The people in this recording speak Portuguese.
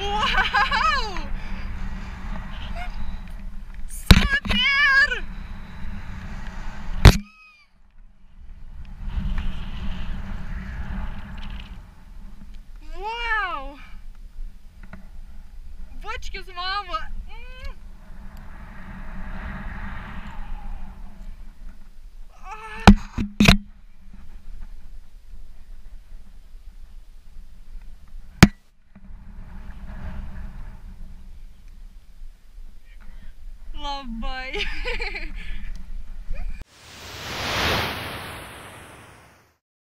Uau! Super! Uau! Бочки з mamas! Bye. boy